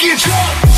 fucking drunk.